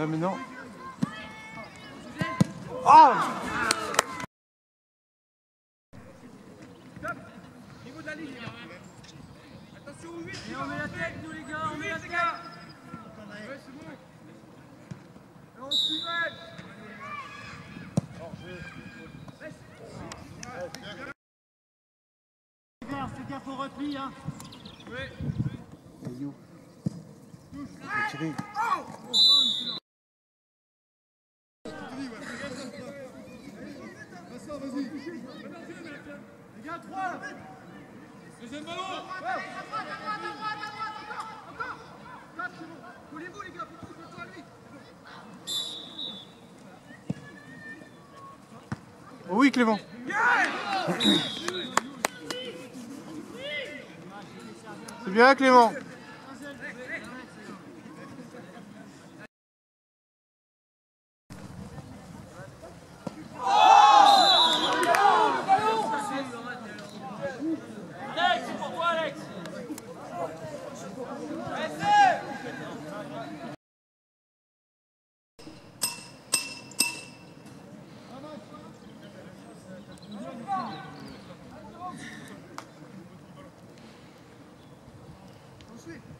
Là maintenant. Oh Niveau de la ligne. Attention au 8. Et on met la tête, nous, les gars. On met la tête. Ouais, c'est bon. Et on Fais gaffe au repli, hein. Faut tirer. Les gars, 3 là. Deuxième ballon. Coulez-vous, les gars. Faut à lui. Oh oui Clément. C'est bien Clément. On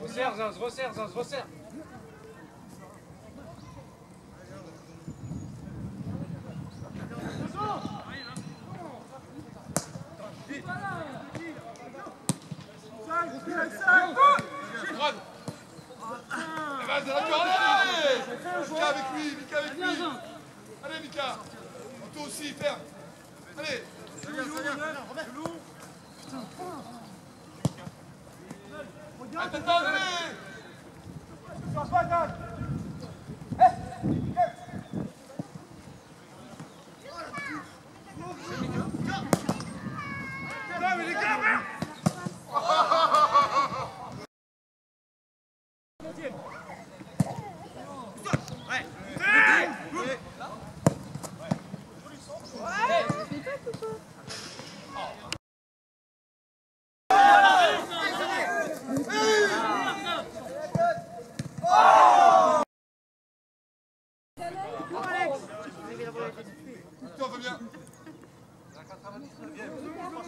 Resserre, Zaz, resserre, Zaz, resserre. Eh ben, allez Mika avec lui, Mika avec lui. Allez, Mika Toi aussi, ferme. Allez Attends,